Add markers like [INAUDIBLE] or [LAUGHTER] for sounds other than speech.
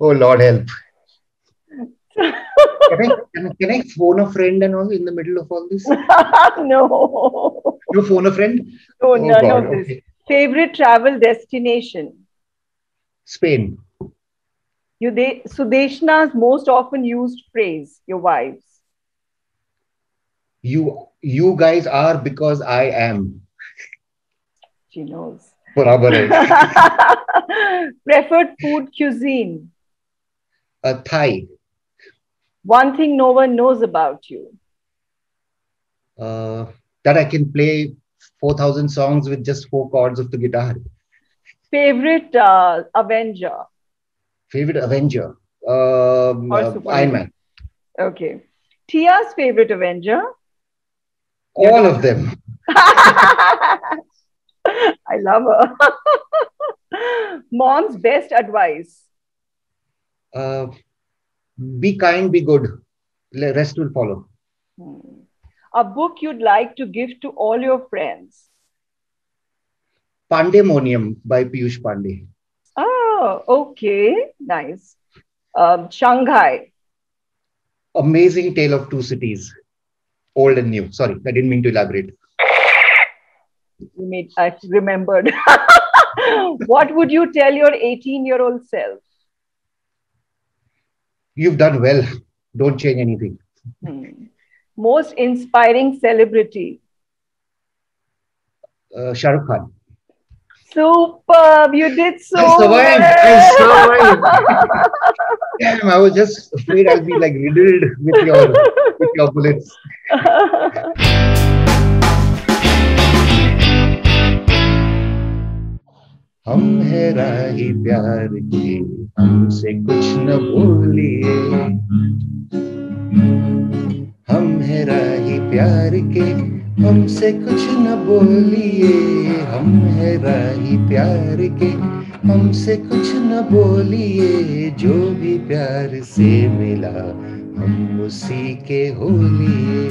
Oh Lord help. [LAUGHS] can, I, can, can I phone a friend and all in the middle of all this? [LAUGHS] no. You phone a friend? No, Oh, none God, of this. okay. Favorite travel destination? Spain. You they Sudeshna's most often used phrase, your wives. You you guys are because I am. She knows. बराबर है. Preferred food cuisine. A Thai. One thing no one knows about you. Uh, that I can play 4,000 songs with just four chords of the guitar. Favorite uh, Avenger. Favorite Avenger? Um, Or uh, superhero. Iron Man. Okay. Tia's favorite Avenger. All of them. [LAUGHS] [LAUGHS] I love her. [LAUGHS] Mom's best advice. Uh, be kind, be good. The Rest will follow. Hmm. A book you'd like to give to all your friends. Pandeymonium by Piyush Pandey. Oh, okay. Nice. Um, Shanghai. Amazing Tale of Two Cities. Old and new. Sorry, I didn't mean to elaborate. You made, I remembered. [LAUGHS] what would you tell your 18 year old self? You've done well. Don't change anything. Hmm. Most inspiring celebrity. Uh, Shah Rukh Khan. Superb. You did so I survived. well. I survived. [LAUGHS] Damn, I was just afraid I'll be like riddled with your with your bullets. [LAUGHS] हम है राही प्यार के, हमसे कुछ न बोलिए। हम है राही प्यार के, हमसे कुछ न बोलिए। हम है राही प्यार के, हमसे कुछ न बोलिए। जो भी प्यार से मिला, हम उसी के होलिए।